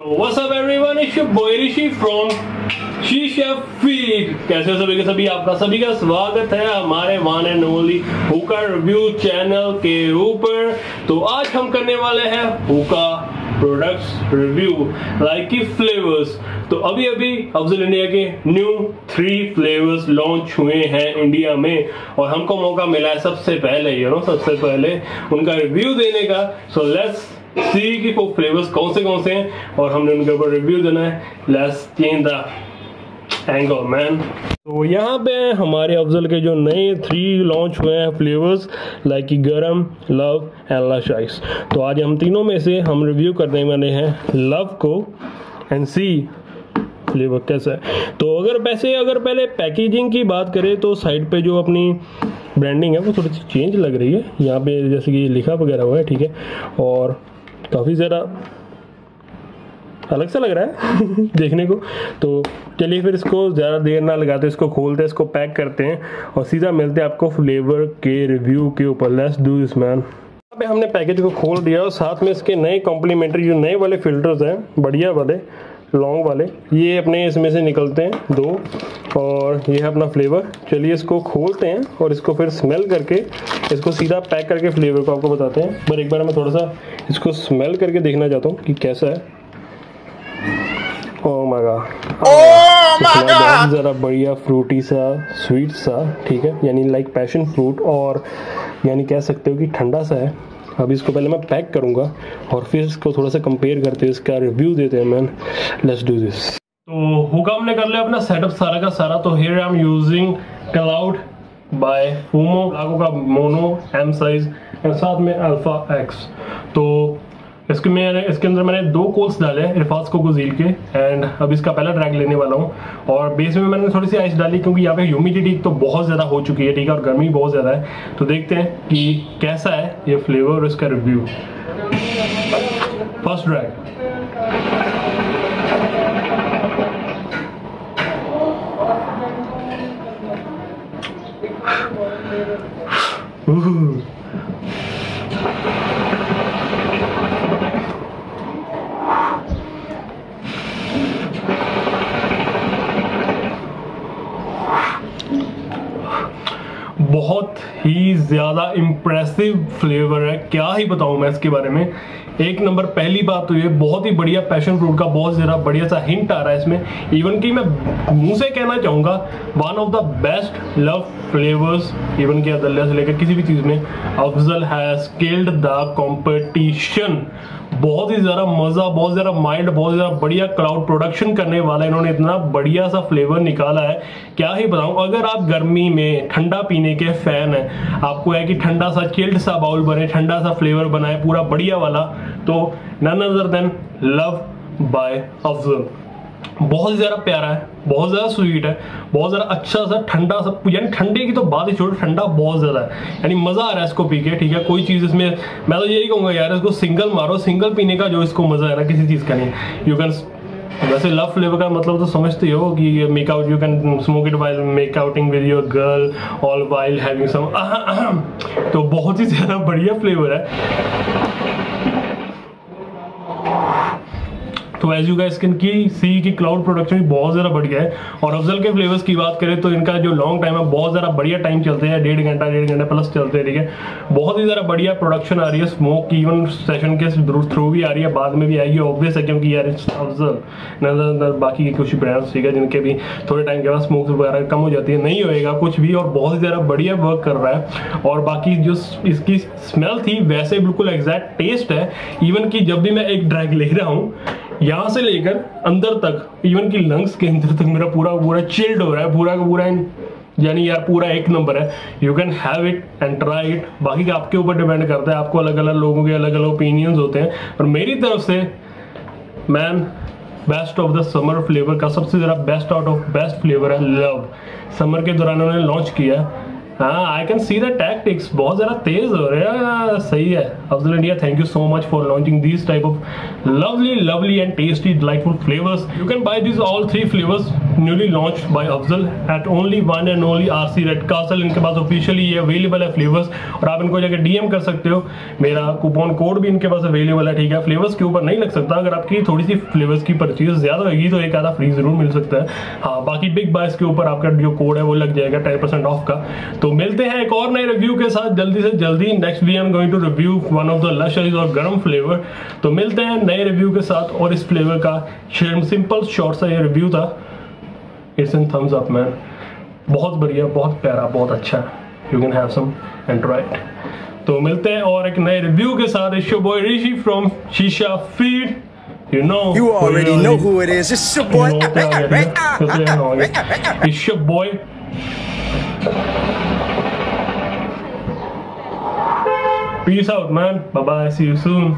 What's up, everyone? It's your boy Rishi from Sheesha feed कैसे हो सभी के सभी? आपका सभी का स्वागत है हमारे one and only hookah review channel के ऊपर। तो आज हम करने वाले हैं हुका प्रोडक्ट्स रिव्यू लाइक की फ्लेवर्स तो अभी अभी अफजल इंडिया के न्यू थ्री फ्लेवर्स लॉन्च हुए हैं इंडिया में। और हमको मौका मिला है सबसे पहले यू नो सबसे पहले उनका रिव्यू देने का। सो लेट्स सी की वो फ्लेवर्स कौन से कौन से हैं? और हमने उनके ऊपर रिव्यू देना है। Let's change the angle man तो यहाँ पे हमारे अफजल के जो नए थ्री लॉन्च हुए हैं फ्लेवर्स लाइक की गरम लव एंड लश आइस तो आज हम तीनों में से हम रिव्यू करने वाले हैं लव को एंड सी फ्लेवर कैसा है। तो अगर वैसे अगर पहले पैकेजिंग की बात करें तो साइड पे जो अपनी ब्रांडिंग है वो थोड़ी सी चेंज लग रही है। यहाँ पे जैसे कि लिखा वगैरह हुआ है, ठीक है? और काफ़ी ज़रा अलग सा लग रहा है देखने को। तो चलिए फिर इसको ज़्यादा देर ना लगाते, इसको खोलते हैं इसको पैक करते हैं और सीधा मिलते हैं आपको फ्लेवर के रिव्यू के ऊपर। लेट्स डू दिस मैन पे हमने पैकेज को खोल दिया और साथ में इसके नए कॉम्प्लीमेंट्री जो नए वाले फिल्टर्स हैं, बढ़िया वाले लॉन्ग वाले, ये अपने इसमें से निकलते हैं दो और ये है अपना फ्लेवर चलिए इसको खोलते हैं और इसको फिर स्मेल करके इसको सीधा पैक करके फ्लेवर को आपको बताते हैं। पर एक बार मैं थोड़ा सा इसको स्मेल करके देखना चाहता हूँ कि कैसा है। ओह माय गॉड ज़रा बढ़िया फ्रूटी सा स्वीट सा ठीक है? यानी लाइक पैशन फ्रूट और यानी कह सकते हो कि ठंडा सा है। अभी इसको पहले मैं पैक करूँगा और फिर इसको थोड़ा सा कंपेयर करते हैं इसका रिव्यू देते हैं मैन लेट्स डू दिस तो हुकम ने कर लिया अपना सेटअप सारा का सारा। तो here I am using cloud by फूमो लागो का मोनो एम साइज़ एंड साथ में अल्फ़ा एक्स तो इसके मैंने, इसके अंदर मैंने दो कोल्स डाले हैं, इरफाज को गुजील के एंड अब इसका पहला ट्रैक लेने वाला हूँ। और बेस में मैंने थोड़ी सी आइस डाली क्योंकि यहाँ पे ह्यूमिडिटी तो बहुत ज़्यादा हो चुकी है, ठीक है, और गर्मी बहुत ज़्यादा है। तो देखते हैं कि कैसा है ये फ्लेवर और इसका रिव्यू फ़र्स्ट ट्रैक Ooh. बहुत ही ज़्यादा इम्प्रेसिव फ्लेवर है। क्या ही बताऊँ मैं इसके बारे में? एक नंबर, पहली बात तो ये, बहुत ही बढ़िया पैशन फ्रूट का बहुत ज़्यादा बढ़िया सा हिंट आ रहा है इसमें। इवन कि मैं मुँह से कहना चाहूँगा one of the best love flavours even कि अदल्या से लेकर किसी भी चीज़ में, अफजल है स्केल्ड द कॉम्पिटिशन बहुत ही ज़्यादा मज़ा, बहुत ज़्यादा माइल्ड बहुत ज़्यादा बढ़िया क्लाउड प्रोडक्शन करने वाला इन्होंने इतना बढ़िया सा फ्लेवर निकाला है। क्या ही बताऊँ, अगर आप गर्मी में ठंडा पीने के फ़ैन हैं, आपको है कि ठंडा सा चिल्ड सा बाउल बने, ठंडा सा फ्लेवर बनाए, पूरा बढ़िया वाला तो none other than love by Afzal बहुत ज़्यादा प्यारा है। बहुत ज़्यादा स्वीट है, बहुत ज़्यादा अच्छा सा ठंडा सा, यानी ठंडे की तो बात ही छोड़, ठंडा बहुत ज़्यादा है। यानी मज़ा आ रहा है इसको पी के, ठीक है? कोई चीज़ इसमें, मैं तो यही कहूँगा यार, इसको सिंगल मारो सिंगल पीने का जो इसको मज़ा है ना, किसी चीज़ का नहीं। यू कैन वैसे लव फ्लेवर का मतलब तो समझते हो कि make out you can smoke it while make outing with your girl all while having some तो बहुत ही ज़्यादा बढ़िया फ्लेवर है। तो एज यू गैस कैन की सी की क्लाउड प्रोडक्शन भी बहुत ज़्यादा बढ़ गया है। और अफजल के फ्लेवर्स की बात करें तो इनका जो लॉन्ग टाइम है, बहुत ज़्यादा बढ़िया टाइम चलते हैं। डेढ़ घंटा डेढ़ घंटा प्लस चलते हैं, ठीक है? बहुत ही ज़्यादा बढ़िया प्रोडक्शन आ रही है स्मोक की। इवन सेशन के थ्रू भी आ रही है, बाद में भी आएगी ऑब्वियस है क्योंकि यार अफजल बाकी के कुछ ब्रांड्स ठीक है, जिनके भी थोड़े टाइम के बाद स्मोक वगैरह कम हो जाती है, नहीं होएगा कुछ भी। और बहुत ही ज़्यादा बढ़िया वर्क कर रहा है। और बाकी जो इसकी स्मेल थी, वैसे बिल्कुल एग्जैक्ट टेस्ट है। इवन की जब भी मैं एक ड्रैग ले रहा हूँ यहाँ से लेकर अंदर तक इवन की लंग्स के अंदर तक मेरा पूरा पूरा चिल्ड हो रहा है, पूरा का पूरा यानी यार पूरा एक नंबर है। You can have it and try it बाकी आपके ऊपर डिपेंड करता है, आपको अलग अलग लोगों के अलग अलग ओपिनियंस होते हैं। और मेरी तरफ़ से man best of the summer flavour का सबसे ज़्यादा best out of best flavour है लव समर के दौरान उन्होंने लॉन्च किया। हाँ I can see the tactics बहुत ज़्यादा तेज हो रहे हैं। सही है। Afzal India thank you so much for launching this type of lovely lovely and tasty delightful flavours you can buy this all three flavours newly launch by Afzal at only one and only R C red castle इनके पास officially ये available है flavours और आप इनको जाकर DM कर सकते हो। मेरा कूपन कोड भी इनके पास अवेलेबल है, ठीक है? फ्लेवर्स के ऊपर नहीं लग सकता। अगर आपकी थोड़ी सी फ्लेवर्स की परचेज ज़्यादा होगी तो एक आधा फ्री ज़रूर मिल सकता है। हाँ बाकी बिग बाइस के ऊपर आपका जो कोड है, वो लग जाएगा टेन परसेंट ऑफ़ का। तो मिलते हैं एक और नए रिव्यू के साथ। जल्दी से जल्दी next we am going to review one of the luxuries और गर्म फ्लेवर तो मिलते हैं नए रिव्यू के साथ और इस फ्लेवर का सिंपल शॉर्ट सा ये रिव्यू था। It's in thumbs up man बहुत बढ़िया बहुत प्यारा बहुत अच्छा। You can have some and right तो मिलते हैं और एक नए रिव्यू के साथ। Your boy Rishi from Sheesha feed You know. You already know who it is. It's your boy. It's your boy. Peace out, man. Bye bye. See you soon.